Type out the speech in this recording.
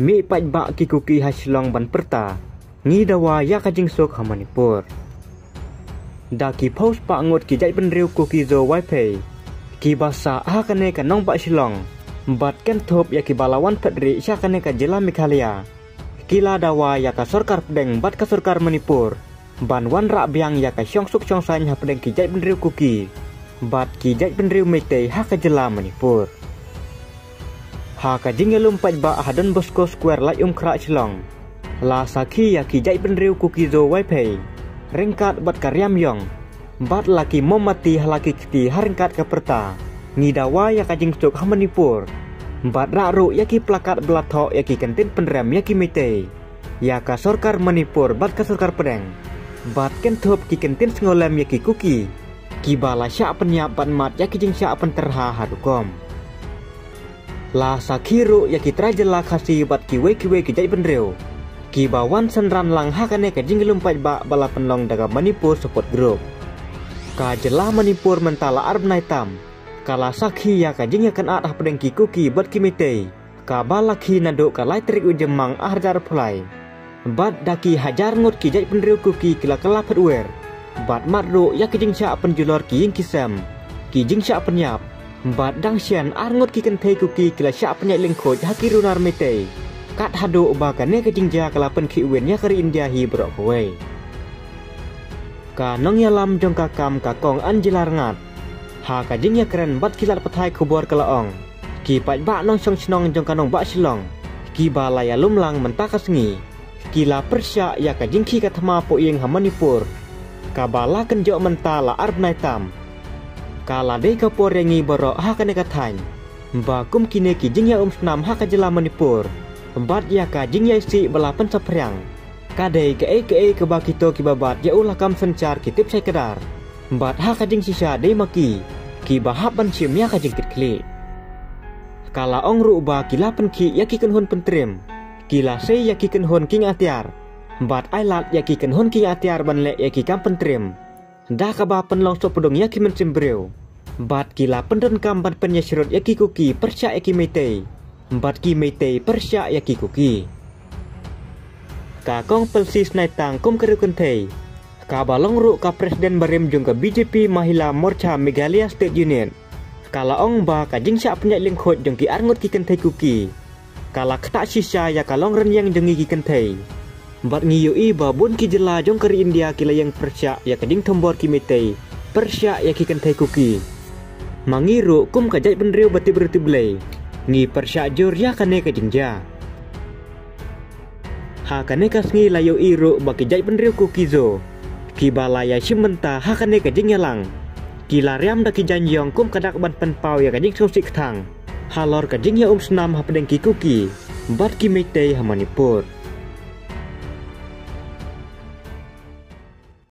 mi paj ba ki kuki hasilong ban perta. Ngi dawa ya ka jing sok ha manipur da ki post pa ngot ki jai ben riu kuki zo wifi ki basa ha kane ka nong ba bat ken thop ya ki balawan pedri sya kane ka jela mikhalia kila dawa ya ka sorkar pedeng bat ka sorkar manipur ban wan rak biang ya ka syong suk syong san ha pedeng ki jai ben riu kuki bat ki jai mete ha ka jela manipur ha ka jingelum paj ba hadon bosko square lai um kra chlong la sakhi ya ki jai ben riu kuki zo wifi ringkat bat karyam yong. Bat laki momati halaki kiti haringkat ka perta ngidawa ya ka jing stok hamanipur bat ru ya ki plakat belato ya ki kentin penrem ya ki mete ya ka sorkar manipur bat ka sorkar pedeng. Bat kentop ki kentin sengolem ya ki kuki ki. Bala sya penyap mat ya ki jing sya penterha hadukom La sakiru ya kitra jela kasi bat kiwe kiwe ki jai benreu. Ki bawan senran lang hakane ka jinglum paj ba bala penlong daga Manipur support group. Ka jela Manipur mentala arb naitam. Kala sakhi ya ka jing yakan at pedeng kuki bat kimite. Ka bala ki nado ka lai trik ujemang ahjar pulai. Bat daki hajar ngot ki jai benreu kuki kila kala wer. Bat matru ya ki jing sya penjulor ki ying kisam. Ki jing sya penyap Bat dang sian ar ngot ki kentei kuki kila syak penyek lingkoj haki runar mete. Kat hadu baka ne ke jingja kala pen ki uwen ya kari India hi brok kowe. Ka nong ya lam jong ka kam ka kong anjilar ngat. Ha ka jing keren bat kilat petai kubur kala ong. Ki pat bak nong song snong jong ka nong bak silong. Ki lumlang mentaka sengi. Kila persya ya ka jingki ka thama po ing ha Manipur. Ka kenjok mentala arb kala dei kapor yangi borok ha kane kathan ba kum kine ki jingya um snam ha ka jela manipur. Bat ya ka jingya si balapan saprang kadai ke e ke ke bakito ki babat ya ulah kam sencar ki tip sai kedar bat ha ka jing sisa dei maki ki bahap ban sim ya ka jing kit kli kala ong ru ba ki lapan ki ya ki hun pentrim kila se ya ki king atiar bat ai lat ya ki kan hun ki atiar ban le ya ki kam pentrim dah ka ba pen long so pedong ya ki men Bat kila pendon kamban penyesrut yaki kuki persya yaki mete. Bat ki mete persya yaki kuki. Kakong pelsis naik tangkum kerukun tei. Kabalong ru ka presiden barim jung ke BJP Mahila Morcha Meghalaya State Union. Kala ong ba ka jing syak penyak lingkot jung ki arngut ki kentai kuki. Kala ketak sisa ya kalong renyang jung ki. Bat ngiyu i ba bun ki jela jung keri India kila yang persya ya kajing tombor ki mete. Persya ya ki kuki mangiru kum kajai penriu bati berti belai. Ngi persya jur ya kane ka jingja. Ha kane ka sngi layo iru baki jai penriu ku kizo. Ki balaya simenta ha kane ka jingyalang ki lariam da ki janjong kum kadak ban penpau ya ka jing sik thang. Halor ka jingya um snam ha pedeng ki kuki. Bat ki meitei ha manipur